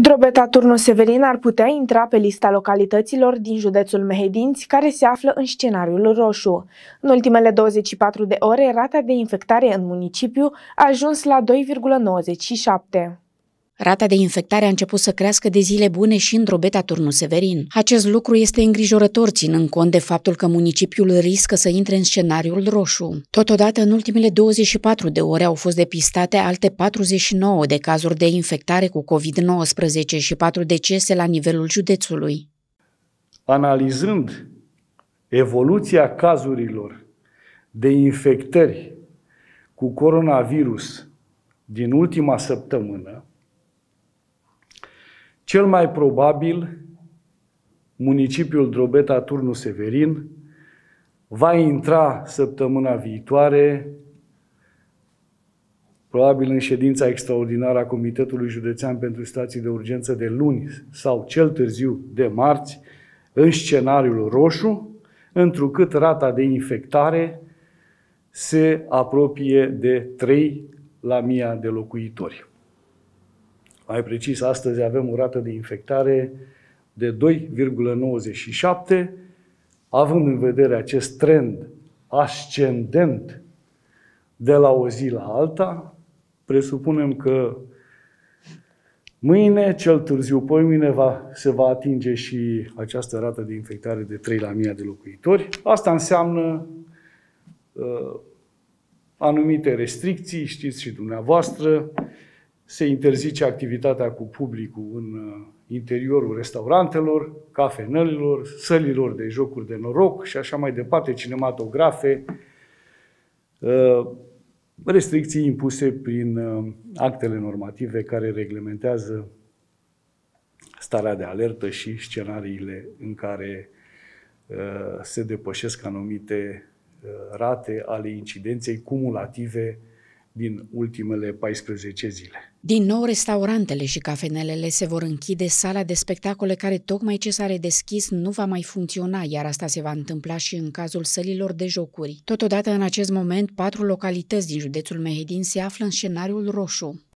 Drobeta Turnu Severin ar putea intra pe lista localităților din județul Mehedinți care se află în scenariul roșu. În ultimele 24 de ore, rata de infectare în municipiu a ajuns la 2,97. Rata de infectare a început să crească de zile bune și în drobeta Turnu Severin. Acest lucru este îngrijorător, ținând cont de faptul că municipiul riscă să intre în scenariul roșu. Totodată, în ultimele 24 de ore au fost depistate alte 49 de cazuri de infectare cu COVID-19 și 4 decese la nivelul județului. Analizând evoluția cazurilor de infectări cu coronavirus din ultima săptămână, cel mai probabil, municipiul Drobeta Turnu Severin va intra săptămâna viitoare, probabil în ședința extraordinară a Comitetului Județean pentru Situații de Urgență de luni sau cel târziu de marți, în scenariul roșu, întrucât rata de infectare se apropie de 3 la mii de locuitori. Mai precis, astăzi avem o rată de infectare de 2,97, având în vedere acest trend ascendent de la o zi la alta, presupunem că mâine, cel târziu poimine, va, se va atinge și această rată de infectare de 3 la 1000 de locuitori. Asta înseamnă uh, anumite restricții, știți și dumneavoastră, se interzice activitatea cu publicul în uh, interiorul restaurantelor, cafenelilor, sălilor de jocuri de noroc și așa mai departe, cinematografe, uh, restricții impuse prin uh, actele normative care reglementează starea de alertă și scenariile în care se depășesc anumite rate ale incidenței cumulative din ultimele 14 zile. Din nou, restaurantele și cafenelele se vor închide, sala de spectacole care tocmai ce s-a redeschis nu va mai funcționa, iar asta se va întâmpla și în cazul sălilor de jocuri. Totodată, în acest moment, patru localități din județul Mehedin se află în scenariul roșu.